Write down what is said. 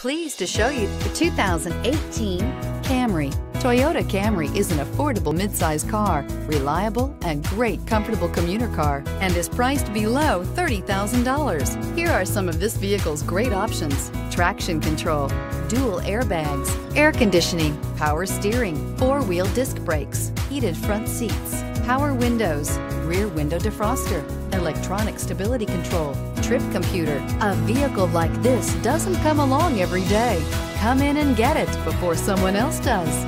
Pleased to show you the 2018 Camry. Toyota Camry is an affordable midsize car, reliable and great comfortable commuter car, and is priced below $30,000. Here are some of this vehicle's great options. Traction control, dual airbags, air conditioning, power steering, four-wheel disc brakes, heated front seats, power windows, rear window defroster, electronic stability control, trip computer. A vehicle like this doesn't come along every day. Come in and get it before someone else does.